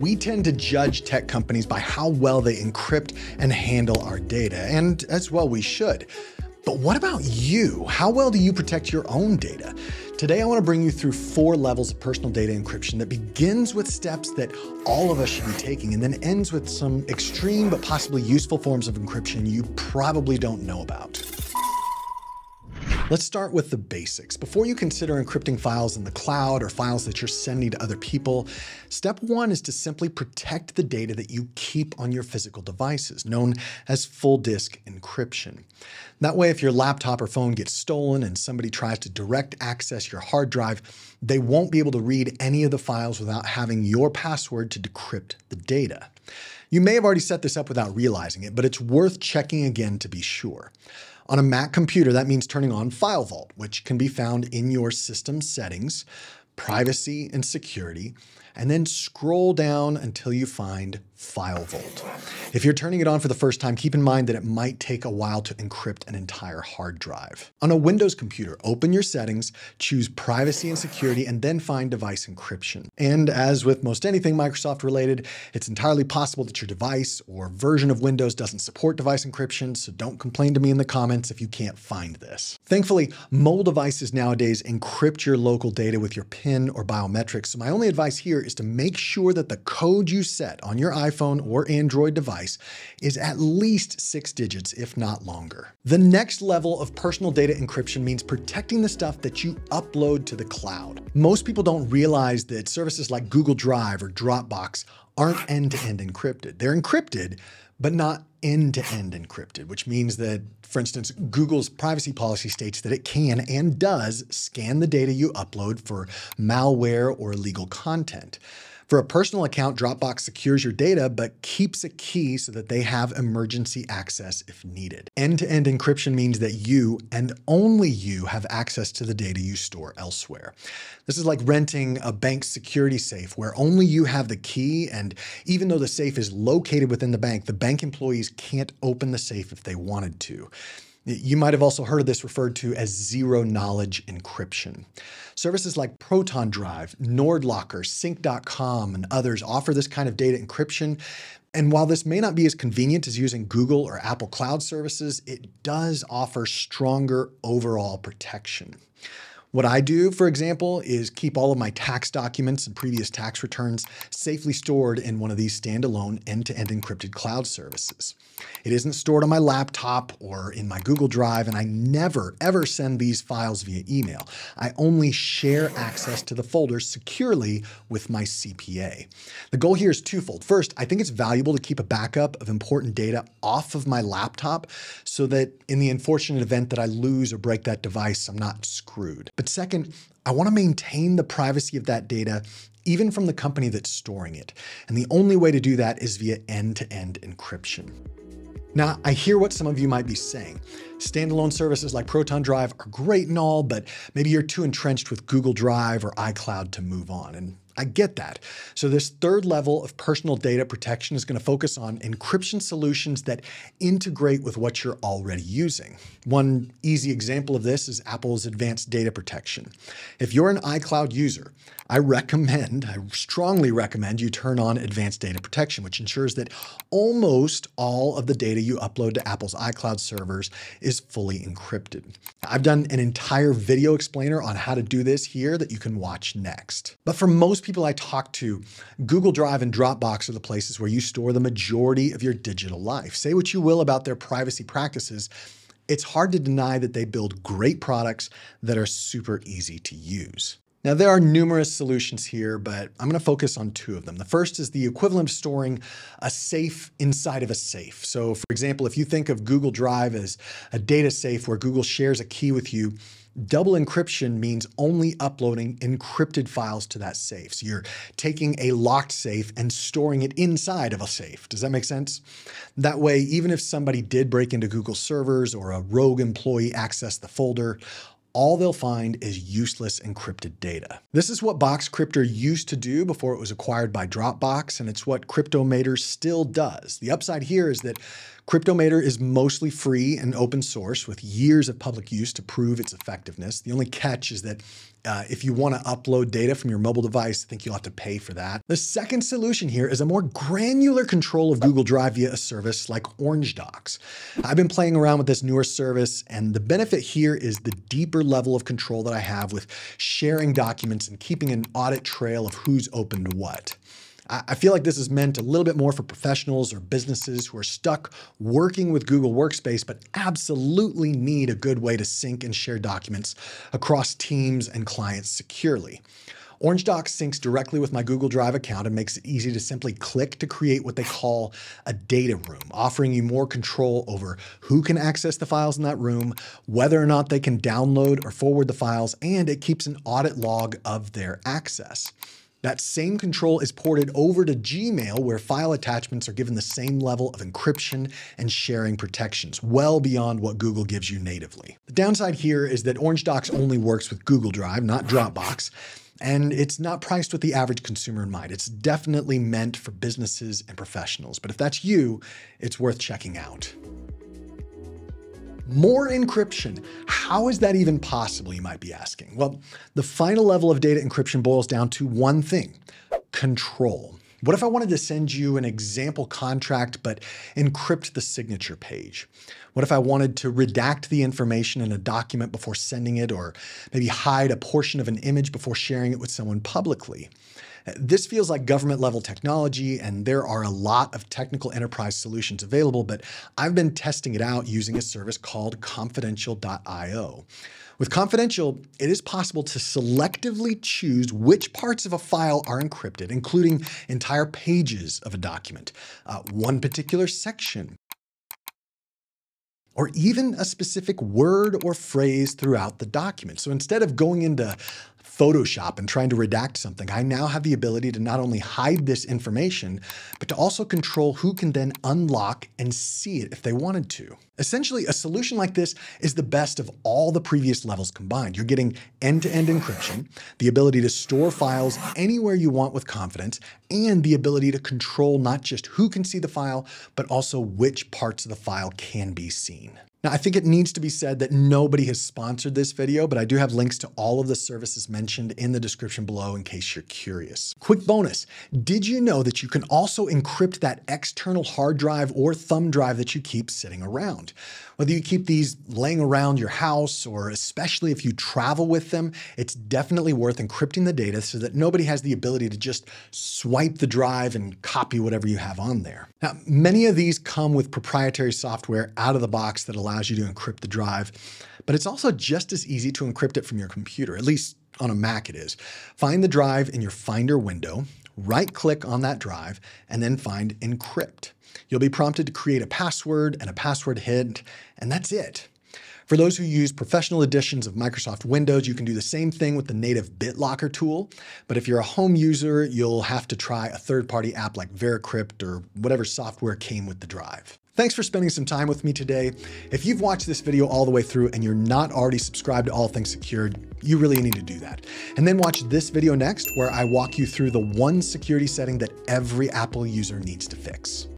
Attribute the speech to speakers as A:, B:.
A: We tend to judge tech companies by how well they encrypt and handle our data, and as well we should. But what about you? How well do you protect your own data? Today, I want to bring you through four levels of personal data encryption that begins with steps that all of us should be taking and then ends with some extreme but possibly useful forms of encryption you probably don't know about. Let's start with the basics. Before you consider encrypting files in the cloud or files that you're sending to other people, step one is to simply protect the data that you keep on your physical devices, known as full disk encryption. That way, if your laptop or phone gets stolen and somebody tries to direct access your hard drive, they won't be able to read any of the files without having your password to decrypt the data. You may have already set this up without realizing it, but it's worth checking again to be sure. On a Mac computer, that means turning on FileVault, which can be found in your system settings, privacy and security, and then scroll down until you find FileVault. If you're turning it on for the first time, keep in mind that it might take a while to encrypt an entire hard drive. On a Windows computer, open your settings, choose privacy and security, and then find device encryption. And as with most anything Microsoft related, it's entirely possible that your device or version of Windows doesn't support device encryption, so don't complain to me in the comments if you can't find this. Thankfully, mobile devices nowadays encrypt your local data with your PIN or biometrics, so my only advice here is to make sure that the code you set on your iPhone or Android device is at least six digits, if not longer. The next level of personal data encryption means protecting the stuff that you upload to the cloud. Most people don't realize that services like Google Drive or Dropbox aren't end-to-end -end encrypted. They're encrypted, but not end-to-end -end encrypted, which means that, for instance, Google's privacy policy states that it can and does scan the data you upload for malware or illegal content. For a personal account, Dropbox secures your data, but keeps a key so that they have emergency access if needed. End-to-end -end encryption means that you and only you have access to the data you store elsewhere. This is like renting a bank security safe where only you have the key, and even though the safe is located within the bank, the bank employees can't open the safe if they wanted to. You might have also heard of this referred to as zero knowledge encryption. Services like Proton Drive, NordLocker, Sync.com, and others offer this kind of data encryption. And while this may not be as convenient as using Google or Apple Cloud services, it does offer stronger overall protection. What I do, for example, is keep all of my tax documents and previous tax returns safely stored in one of these standalone end-to-end encrypted cloud services. It isn't stored on my laptop or in my Google Drive, and I never, ever send these files via email. I only share access to the folders securely with my CPA. The goal here is twofold. First, I think it's valuable to keep a backup of important data off of my laptop so that in the unfortunate event that I lose or break that device, I'm not screwed. But but second, I want to maintain the privacy of that data even from the company that's storing it. And the only way to do that is via end-to-end -end encryption. Now, I hear what some of you might be saying. Standalone services like Proton Drive are great and all, but maybe you're too entrenched with Google Drive or iCloud to move on. And I get that. So this third level of personal data protection is going to focus on encryption solutions that integrate with what you're already using. One easy example of this is Apple's advanced data protection. If you're an iCloud user, I recommend, I strongly recommend you turn on advanced data protection, which ensures that almost all of the data you upload to Apple's iCloud servers is fully encrypted. I've done an entire video explainer on how to do this here that you can watch next. But for most people I talk to, Google Drive and Dropbox are the places where you store the majority of your digital life. Say what you will about their privacy practices, it's hard to deny that they build great products that are super easy to use. Now, there are numerous solutions here, but I'm going to focus on two of them. The first is the equivalent of storing a safe inside of a safe. So, for example, if you think of Google Drive as a data safe where Google shares a key with you, Double encryption means only uploading encrypted files to that safe. So you're taking a locked safe and storing it inside of a safe. Does that make sense? That way, even if somebody did break into Google servers or a rogue employee accessed the folder, all they'll find is useless encrypted data. This is what Boxcryptor used to do before it was acquired by Dropbox, and it's what Cryptomator still does. The upside here is that Cryptomator is mostly free and open source with years of public use to prove its effectiveness. The only catch is that uh, if you want to upload data from your mobile device, I think you'll have to pay for that. The second solution here is a more granular control of Google Drive via a service like OrangeDox. I've been playing around with this newer service, and the benefit here is the deeper level of control that I have with sharing documents and keeping an audit trail of who's opened what. I feel like this is meant a little bit more for professionals or businesses who are stuck working with Google Workspace, but absolutely need a good way to sync and share documents across teams and clients securely. OrangeDox syncs directly with my Google Drive account and makes it easy to simply click to create what they call a data room, offering you more control over who can access the files in that room, whether or not they can download or forward the files, and it keeps an audit log of their access. That same control is ported over to Gmail where file attachments are given the same level of encryption and sharing protections, well beyond what Google gives you natively. The downside here is that OrangeDox only works with Google Drive, not Dropbox, and it's not priced with the average consumer in mind. It's definitely meant for businesses and professionals, but if that's you, it's worth checking out. More encryption. How is that even possible, you might be asking? Well, the final level of data encryption boils down to one thing, control. What if I wanted to send you an example contract but encrypt the signature page? What if I wanted to redact the information in a document before sending it or maybe hide a portion of an image before sharing it with someone publicly? This feels like government level technology, and there are a lot of technical enterprise solutions available, but I've been testing it out using a service called confidencial.io. With Confidencial, it is possible to selectively choose which parts of a file are encrypted, including entire pages of a document, uh, one particular section, or even a specific word or phrase throughout the document. So instead of going into Photoshop and trying to redact something, I now have the ability to not only hide this information, but to also control who can then unlock and see it if they wanted to. Essentially, a solution like this is the best of all the previous levels combined. You're getting end-to-end -end encryption, the ability to store files anywhere you want with confidence, and the ability to control not just who can see the file, but also which parts of the file can be seen. Now, I think it needs to be said that nobody has sponsored this video, but I do have links to all of the services mentioned in the description below in case you're curious. Quick bonus, did you know that you can also encrypt that external hard drive or thumb drive that you keep sitting around? Whether you keep these laying around your house or especially if you travel with them, it's definitely worth encrypting the data so that nobody has the ability to just swipe the drive and copy whatever you have on there. Now, many of these come with proprietary software out of the box that allows you to encrypt the drive, but it's also just as easy to encrypt it from your computer, at least on a Mac it is. Find the drive in your Finder window, right click on that drive, and then find Encrypt. You'll be prompted to create a password and a password hint, and that's it. For those who use professional editions of Microsoft Windows, you can do the same thing with the native BitLocker tool. But if you're a home user, you'll have to try a third-party app like Veracrypt or whatever software came with the drive. Thanks for spending some time with me today. If you've watched this video all the way through and you're not already subscribed to All Things Secured, you really need to do that. And then watch this video next where I walk you through the one security setting that every Apple user needs to fix.